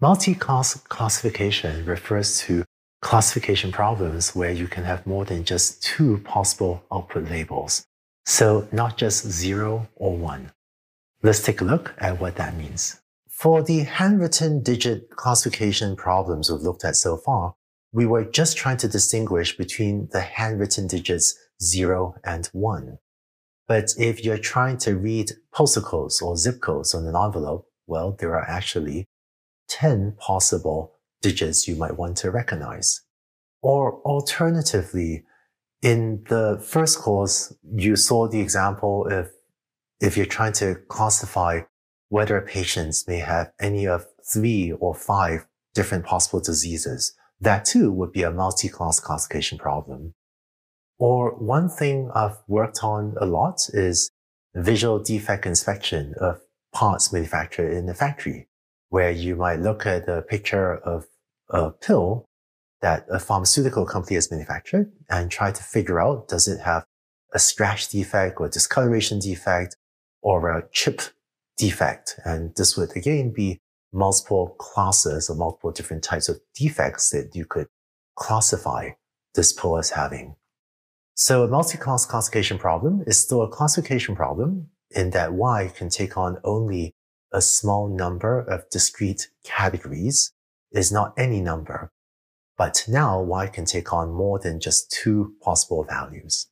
Multi-class classification refers to classification problems where you can have more than just two possible output labels. So not just zero or one. Let's take a look at what that means. For the handwritten digit classification problems we've looked at so far, we were just trying to distinguish between the handwritten digits 0 and 1. But if you're trying to read postal codes or zip codes on an envelope, well, there are actually 10 possible digits you might want to recognize. Or alternatively, in the first course, you saw the example if, if you're trying to classify whether patients may have any of three or five different possible diseases. That too would be a multi-class classification problem. Or one thing I've worked on a lot is visual defect inspection of parts manufactured in a factory, where you might look at a picture of a pill that a pharmaceutical company has manufactured and try to figure out, does it have a scratch defect or discoloration defect or a chip defect? And this would again be multiple classes or multiple different types of defects that you could classify this pill as having. So a multi-class classification problem is still a classification problem in that Y can take on only a small number of discrete categories. is not any number. But now Y can take on more than just two possible values.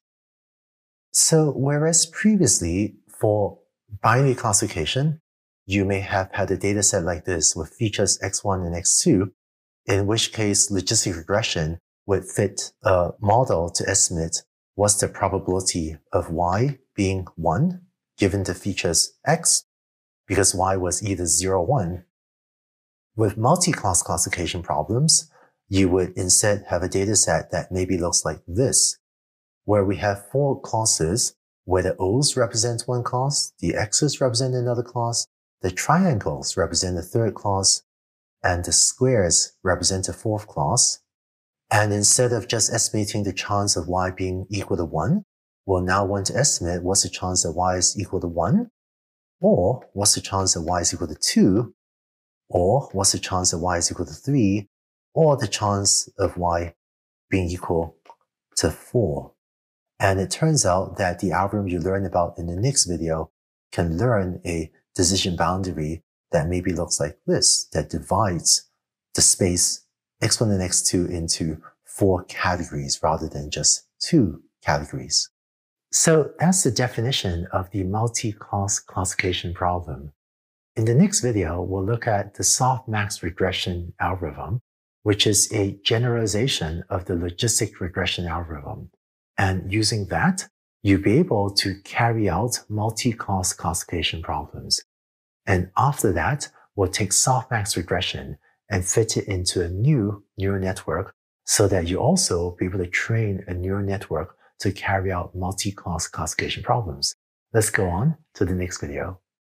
So whereas previously for binary classification, you may have had a data set like this with features x1 and x2, in which case logistic regression would fit a model to estimate what's the probability of y being 1 given the features x, because y was either 0 or 1. With multi-class classification problems, you would instead have a data set that maybe looks like this, where we have four classes where the O's represent one class, the X's represent another class, the triangles represent a third class, and the squares represent a fourth class. And instead of just estimating the chance of y being equal to 1, we'll now want to estimate what's the chance that y is equal to 1, or what's the chance that y is equal to 2, or what's the chance that y is equal to 3, or the chance of y being equal to 4. And it turns out that the algorithm you learn about in the next video can learn a decision boundary that maybe looks like this, that divides the space x1 and x2 into four categories rather than just two categories. So that's the definition of the multi-class classification problem. In the next video, we'll look at the softmax regression algorithm, which is a generalization of the logistic regression algorithm. And using that, you'll be able to carry out multi-class classification problems. And after that, we'll take softmax regression and fit it into a new neural network so that you also be able to train a neural network to carry out multi-class classification problems. Let's go on to the next video.